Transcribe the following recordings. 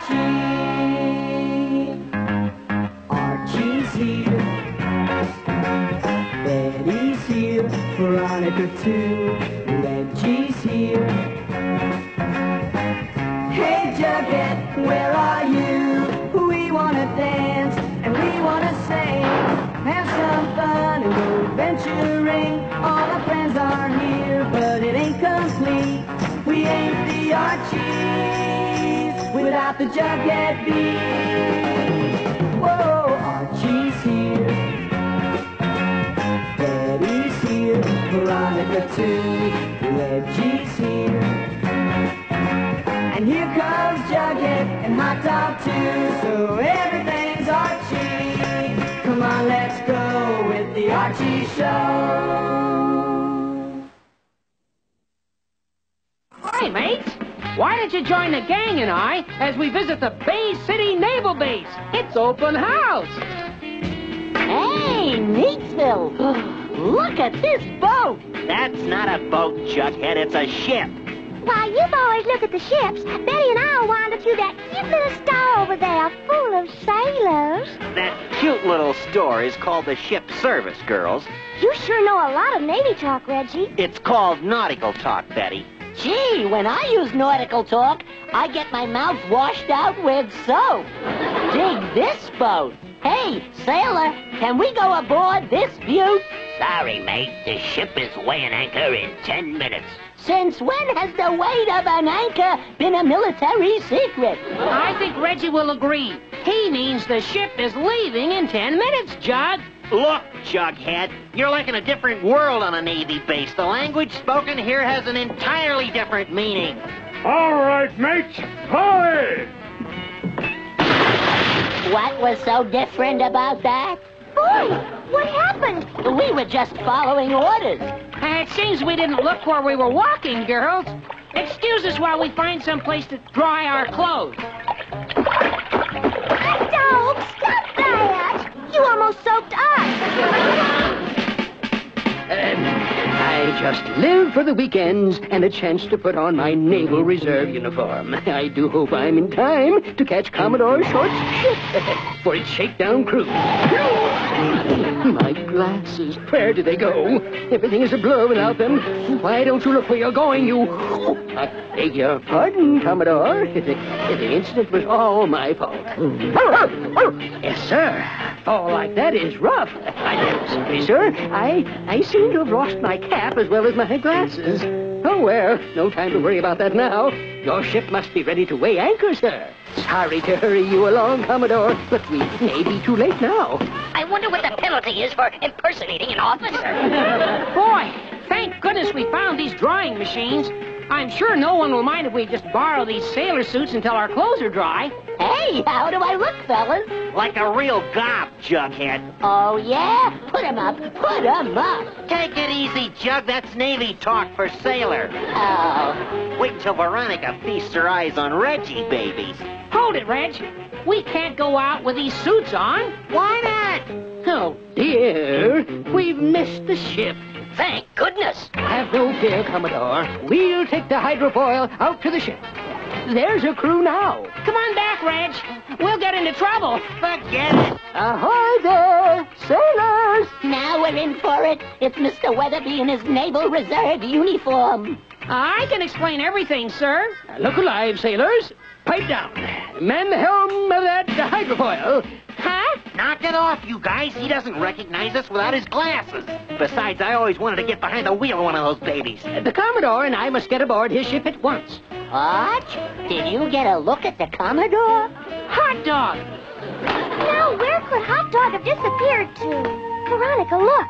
Archie. Archie's here. Betty's here. Veronica too. The Jughead beat. Whoa, Archie's here. Betty's here. Veronica too. Reggie's here. And here comes Jughead and Hot Dog too. So everything's Archie. Come on, let's go with the Archie Show. Why don't you join the gang and I as we visit the Bay City Naval Base? It's open house. Hey, Neatsville! Look at this boat! That's not a boat, Jughead. It's a ship. Why, you boys look at the ships. Betty and I'll wander through that cute little store over there full of sailors. That cute little store is called the Ship Service, girls. You sure know a lot of Navy talk, Reggie. It's called nautical talk, Betty. Gee, when I use nautical talk, I get my mouth washed out with soap. Dig this boat. Hey, sailor, can we go aboard this beaut? Sorry, mate. The ship is weighing anchor in ten minutes. Since when has the weight of an anchor been a military secret? I think Reggie will agree. He means the ship is leaving in ten minutes, Jug. Look, Jughead, you're like in a different world on a Navy base. The language spoken here has an entirely different meaning. All right, mates. hurry! What was so different about that? Boy, what happened? We were just following orders. Uh, it seems we didn't look where we were walking, girls. Excuse us while we find some place to dry our clothes. You almost soaked us. I just live for the weekends and a chance to put on my Naval Reserve uniform. I do hope I'm in time to catch Commodore Short's ship for its shakedown cruise. My glasses, where do they go? Everything is a blur without them. Why don't you look where you're going, you... I beg your pardon, Commodore. The incident was all my fault. Hmm. Yes, sir. Oh, Fall like that is rough. I'm sorry, sir. I, I seem to have lost my cap as well as my glasses. Oh, well, no time to worry about that now. Your ship must be ready to weigh anchor, sir. Sorry to hurry you along, Commodore, but we may be too late now. I wonder what the penalty is for impersonating an officer. Boy, thank goodness we found these drying machines. I'm sure no one will mind if we just borrow these sailor suits until our clothes are dry. Hey, how do I look, fellas? Like a real gob, Jughead. Oh, yeah? Put 'em up. Put 'em up. Take it easy, Jug. That's Navy talk for sailor. Oh. Wait until Veronica feasts her eyes on Reggie babies. Hold it, Reg. We can't go out with these suits on. Why not? Oh, dear. We've missed the ship. Thank goodness. Have no fear, Commodore. We'll take the hydrofoil out to the ship. There's your crew now. Come on back, Reg. We'll get into trouble. Forget it. Ahoy there, sailors! Now we're in for it. It's Mr. Weatherbee in his Naval Reserve uniform. I can explain everything, sir. Look alive, sailors. Pipe down. Man the helm of that hydrofoil. Huh? Knock it off, you guys. He doesn't recognize us without his glasses. Besides, I always wanted to get behind the wheel of one of those babies. The Commodore and I must get aboard his ship at once. What? Did you get a look at the Commodore? Hot dog. Now, where could Hot Dog have disappeared to? Veronica, look.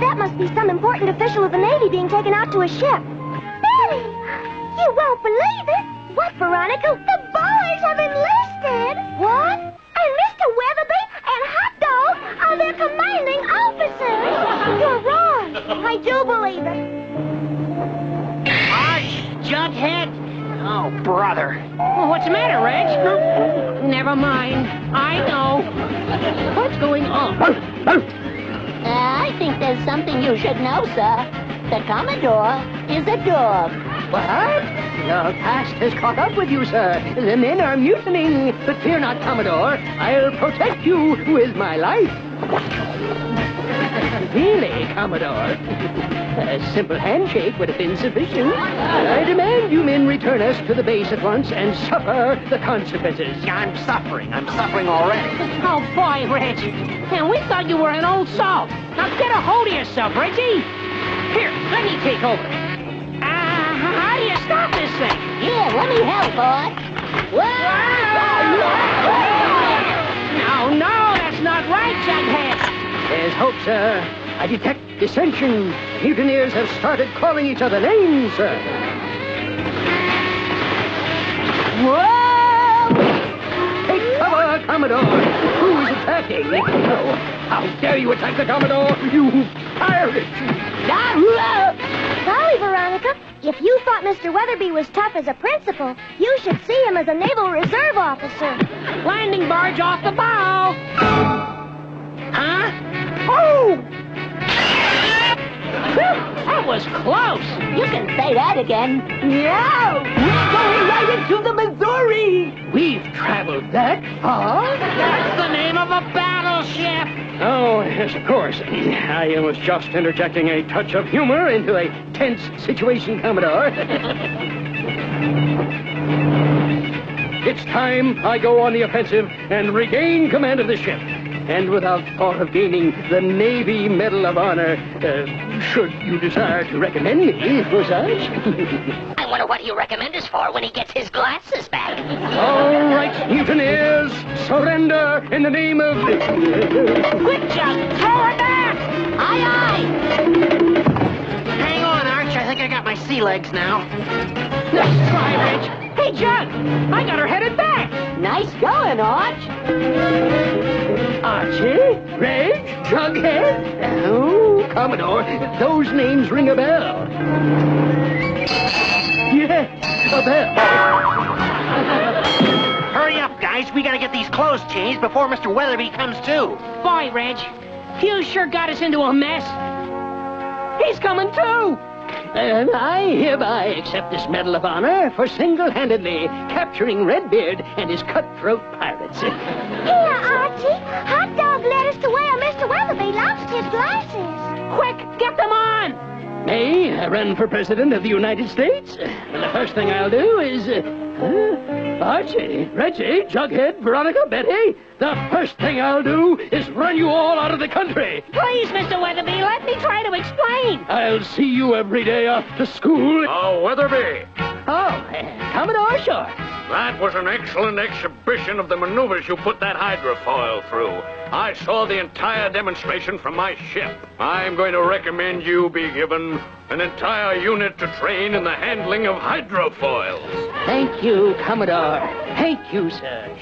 That must be some important official of the Navy being taken out to a ship. Betty! You won't believe it. What, Veronica? The boys have enlisted. What? And Mr. Weatherbee and Hot Their commanding officers. You're wrong. I do believe it. Arch, Jughead. Oh, brother. Well, what's the matter, Reg? Never mind. I know. What's going on? Uh, I think there's something you should know, sir. The Commodore is a dog. What? Your past has caught up with you, sir. The men are mutinying. But fear not, Commodore. I'll protect you with my life. Really, Commodore? A simple handshake would have been sufficient. I demand you men return us to the base at once and suffer the consequences. I'm suffering. I'm suffering already. Oh, boy, Reggie. And we thought you were an old salt. Now get a hold of yourself, Reggie. Here, let me take over. Uh, how do you stop this thing? Here, let me help, Arch. No, no, that's not right, Jughead. There's hope, sir. I detect dissension. The mutineers have started calling each other names, sir. Whoa! Take cover, Commodore. Who is attacking? Oh, how dare you attack the Commodore, you pirate! Golly, Veronica, if you thought Mr. Weatherbee was tough as a principal, you should see him as a Naval Reserve officer. Landing barge off the bow. Huh? Oh! That was close. You can say that again. No! We're going right into the Missouri! We've traveled that far? That's the name of a battleship. Oh, yes, of course. I was just interjecting a touch of humor into a tense situation, Commodore. it's time I go on the offensive and regain command of the ship. And without thought of gaining the Navy Medal of Honor, uh, should you desire to recommend me for such. I wonder what he'll recommend us for when he gets his glasses back. All right, mutineers, surrender in the name of... Quick, Jug, throw her back. Aye, aye! Hang on, Arch. I think I got my sea legs now. Try, Reg. Hey, Jug, I got her headed back. Nice going, Arch. Archie, Reg, Jughead. Oh, Commodore, those names ring a bell. Yes, a bell. Hurry up, guys. We gotta get these clothes changed before Mr. Weatherbee comes too. Boy, Reg, you sure got us into a mess. He's coming too. And I hereby accept this Medal of Honor for single-handedly capturing Redbeard and his cutthroat pirates. Here, Archie. Hot get them on. May I run for President of the United States? And the first thing I'll do is... Uh. Archie, Reggie, Jughead, Veronica, Betty, the first thing I'll do is run you all out of the country. Please, Mr. Weatherbee, let me try to explain. I'll see you every day after school. Oh, Weatherbee, Oh, uh, Commodore Shore. That was an excellent exhibition of the maneuvers you put that hydrofoil through. I saw the entire demonstration from my ship. I'm going to recommend you be given an entire unit to train in the handling of hydrofoils. Thank you, Commodore. Thank you, sir.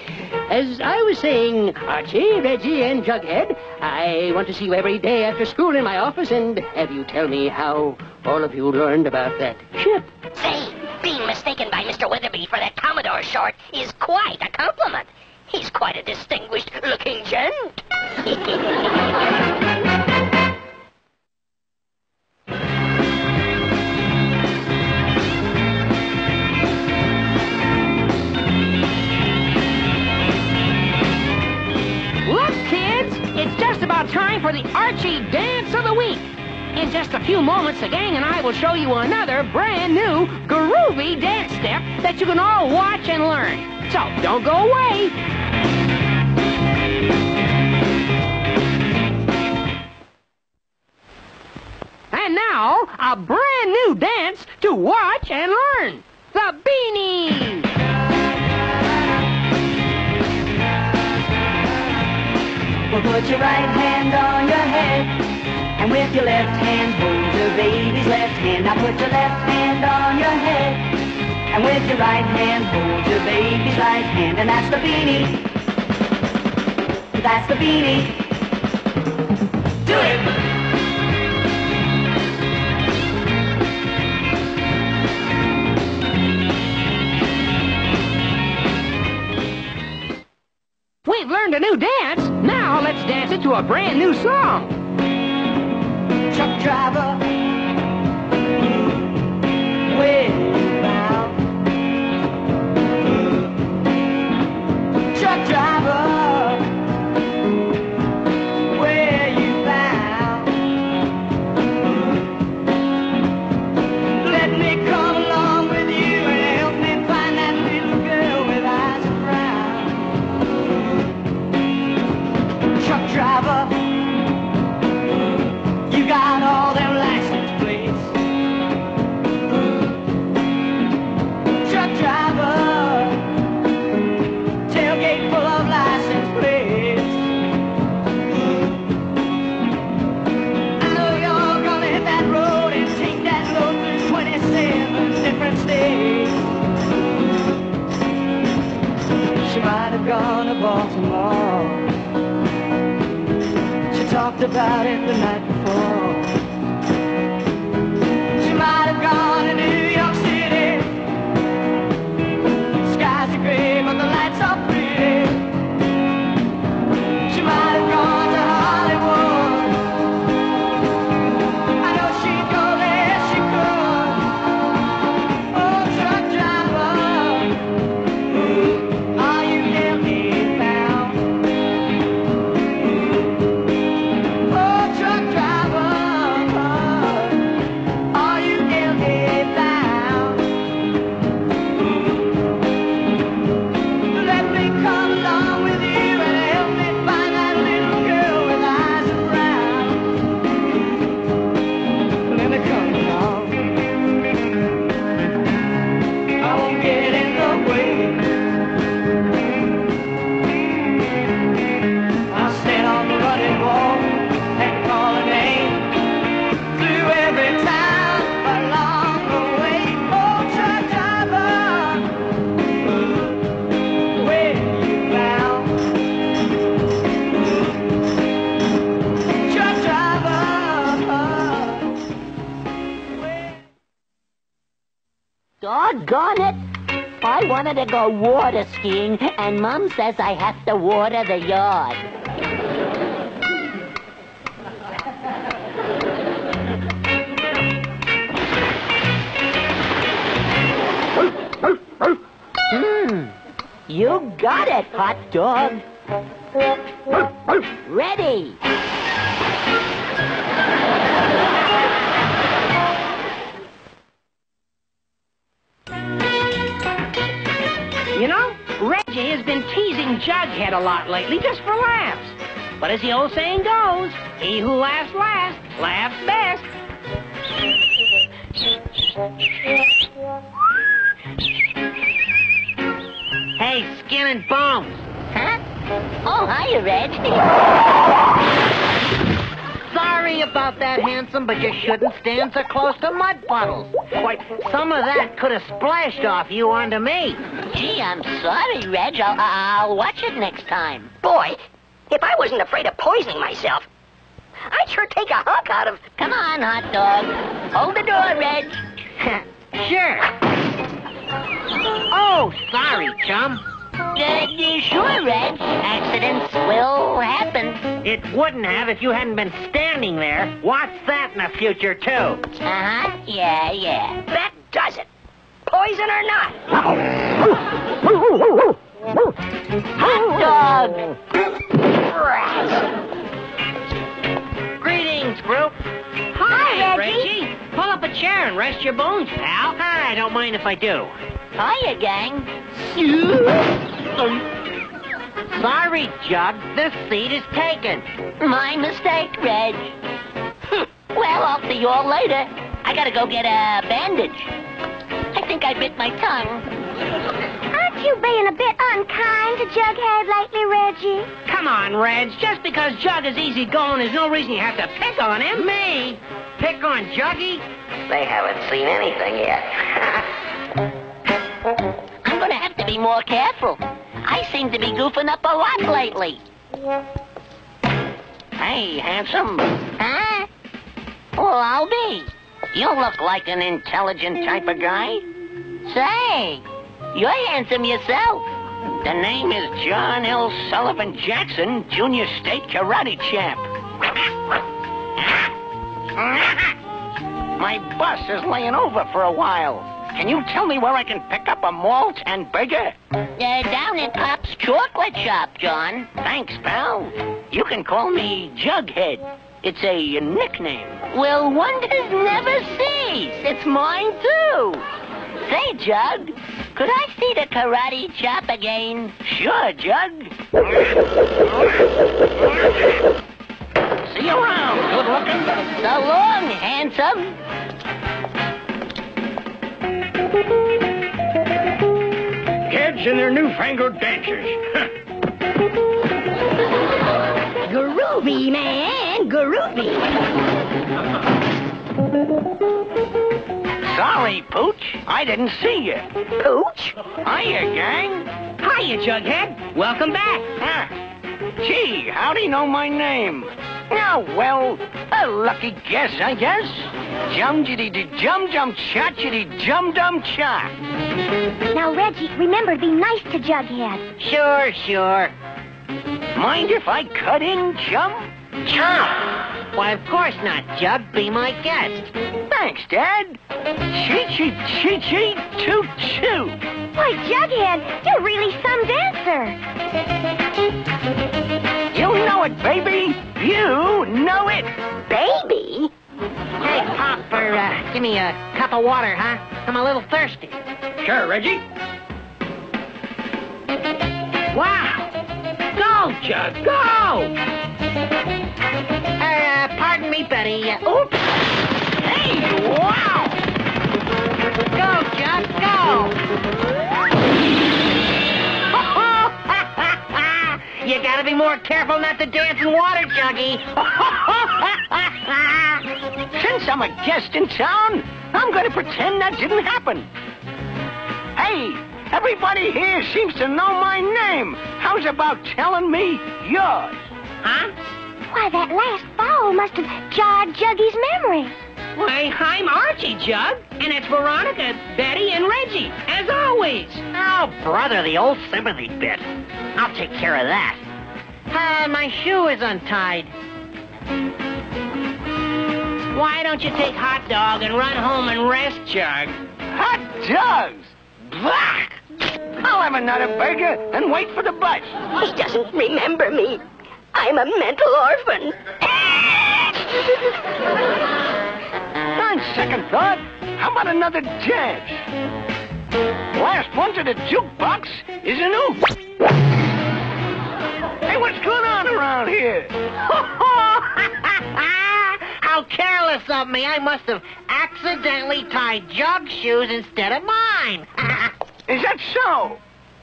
As I was saying, Archie, Reggie, and Jughead, I want to see you every day after school in my office and have you tell me how all of you learned about that ship. Say, being mistaken by Mr. Weatherbee for that Commodore short is quite a compliment. He's quite a distinguished looking gent. moments, the gang and I will show you another brand new groovy dance step that you can all watch and learn. So don't go away. And now, a brand new dance to watch and learn. The Beanie. Well, put your right hand on your head, and with your left hand hold your baby's left hand. Now put your left hand on your head, and with your right hand hold your baby's right hand, and that's the beanie. That's the beanie. Do it. We've learned a new dance. Now let's dance it to a brand new song. Driver. Well, about it the night before. Doggone it! I wanted to go water skiing, and Mom says I have to water the yard. Hmm. You got it, hot dog. Ready. Jughead a lot lately just for laughs. But as the old saying goes, he who laughs last laughs best. Hey, skin and bones. Huh? Oh, hiya, Reg. Sorry about that, handsome, but you shouldn't stand so close to mud puddles. Why, some of that could have splashed off you onto me. Gee, I'm sorry, Reg. I'll, I'll watch it next time. Boy, if I wasn't afraid of poisoning myself, I'd sure take a hunk out of. Come on, hot dog. Hold the door, Reg. sure. Oh, sorry, chum. Uh, sure, Reg. Accidents will happen. It wouldn't have if you hadn't been standing there. Watch that in the future, too. Uh-huh. Yeah, yeah. That does it. Poison or not. Hot dog! Greetings, group. Hi, Reggie. Pull up a chair and rest your bones, pal. Hi, don't mind if I do. Hiya, gang. Sorry, Jug. This seat is taken. My mistake, Reg. Well, I'll see you all later. I gotta go get a bandage. I think I bit my tongue. Aren't you being a bit unkind to Jughead lately, Reggie? Come on, Reg. Just because Jug is easygoing, there's no reason you have to pick on him. Me? Pick on Juggy? They haven't seen anything yet. I'm gonna have to be more careful. I seem to be goofing up a lot lately. Hey, handsome. Huh? Well, I'll be. You look like an intelligent type of guy. Say, you're handsome yourself. The name is John L. Sullivan Jackson, Junior State Karate Champ. My bus is laying over for a while. Can you tell me where I can pick up a malt and burger? Uh, down at Pop's Chocolate Shop, John. Thanks, pal. You can call me Jughead. It's a nickname. Well, wonders never cease. It's mine, too. Say, Jug, could I see the karate chop again? Sure, Jug. See you around, good looking. So long, handsome. Kids and their newfangled dances. Groovy, man, groovy. Sorry, Pooch. I didn't see you. Pooch? Hiya, gang. Hiya, Jughead. Welcome back. Ah, gee, how'd he know my name? Oh, well, a lucky guess, I guess. Jum jitty jum jum cha chitty jum dum cha. Now, Reggie, remember, be nice to Jughead. Sure, sure. Mind if I cut in, chum? Chum! Why, of course not, Jug. Be my guest. Thanks, Dad. Chee chee chee chee toot choo. Why, Jughead, you're really some dancer. You know it, baby. You know it. Baby? Hey, Popper, uh, give me a cup of water, huh? I'm a little thirsty. Sure, Reggie. Wow. Go, Jug, go! Uh, pardon me. Uh, oops. Hey, wow. Gotta be more careful not to dance in water, Juggy. Since I'm a guest in town, I'm going to pretend that didn't happen. Hey, everybody here seems to know my name. How's about telling me yours? Huh? Why, that last foul must have jarred Juggy's memory. Why, I'm Archie, Jug. And it's Veronica, Betty, and Reggie, as always. Oh, brother, the old sympathy bit. I'll take care of that. Uh, my shoe is untied. Why don't you take Hot Dog and run home and rest, Jug? Hot dogs! Blah! I'll have another burger and wait for the bus. He doesn't remember me. I'm a mental orphan. On second thought, how about another dance? Last one to the jukebox is an oop. Hey, what's going on around here? How careless of me. I must have accidentally tied Jug shoes instead of mine. Is that so?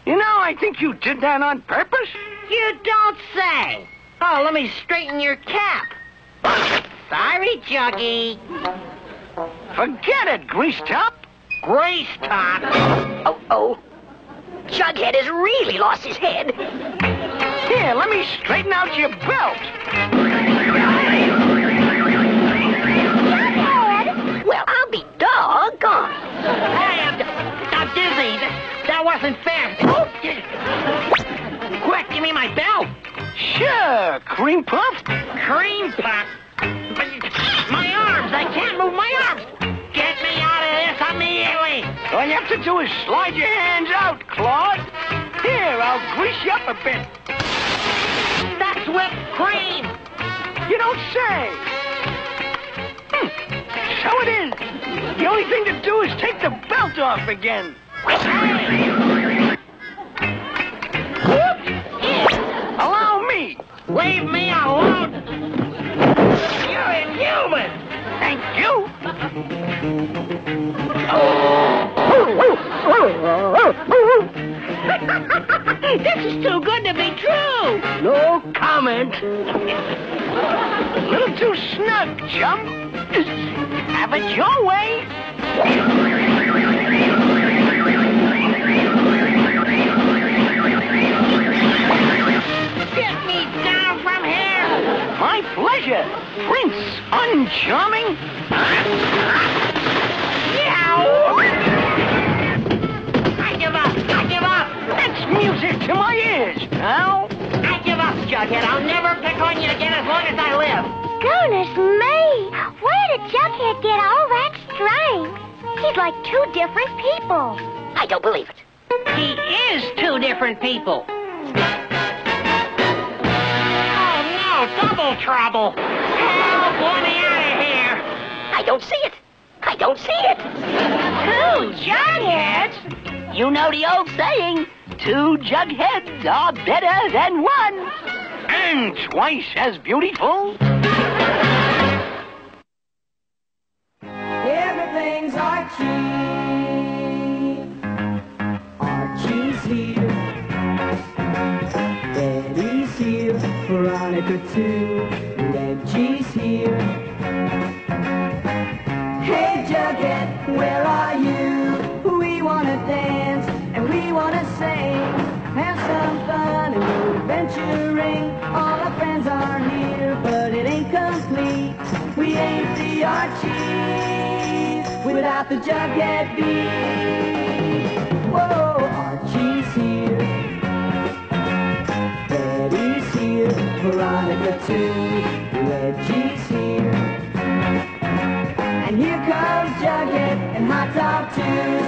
You know, I think you did that on purpose. you don't say. Oh, let me straighten your cap. Sorry, Juggy. Forget it, grease top. Grace top. Oh, oh. Jughead has really lost his head. Here, let me straighten out your belt. Jughead! Well, I'll be doggone. Hey, I'm, I'm dizzy. That, that wasn't fair. Oh, Quick, give me my belt. Sure, cream puff. Cream puff. My arms. I can't move my arms. Get me out of this immediately. All you have to do is slide your hands out, Claude. Here, I'll grease you up a bit. Whipped cream. You don't say. Hmm. So it is. The only thing to do is take the belt off again. Whoops! Allow me. Leave me alone. You're inhuman. Thank you. this is too good to be true. No comment. A little too snug, chum. Have it your way. Get me down from here. My pleasure, Prince Uncharming. Music to my ears, pal. I give up, Jughead. I'll never pick on you again as long as I live. Goodness me! Where did Jughead get all that strength? He's like two different people. I don't believe it. He is two different people. Oh, no. Double trouble. Help. Let me out of here. I don't see it. I don't see it. Two Jugheads? You know the old saying, two jugheads are better than one. And twice as beautiful. Everything's Archie. Jughead, where are you? We wanna dance and we sing. adventuring. All our friends are here, but it ain't complete. We ain't the Archies without the Jughead Bee. Whoa, Archie's here. Betty's here. Veronica too. Reggie's here. And here comes Jughead and Hot Dog too.